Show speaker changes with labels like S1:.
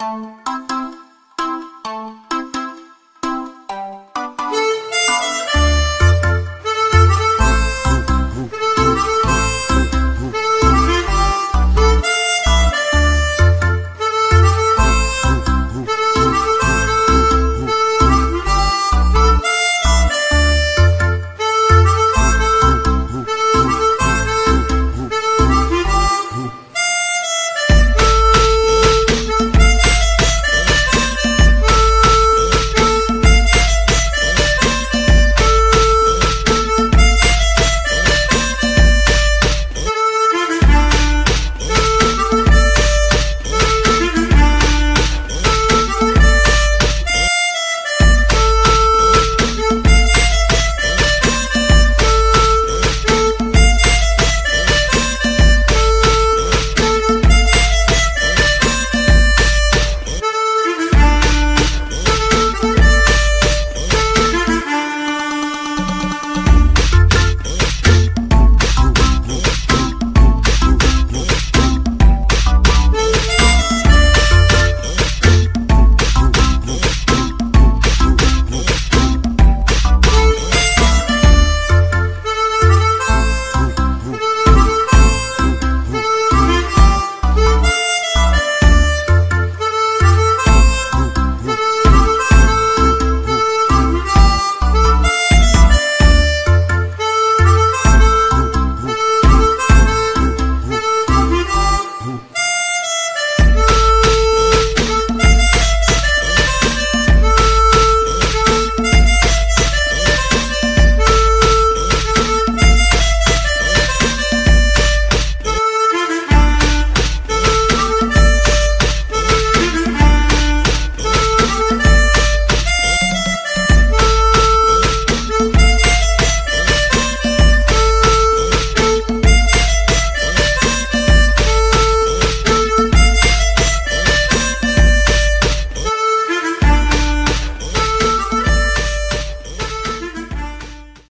S1: Música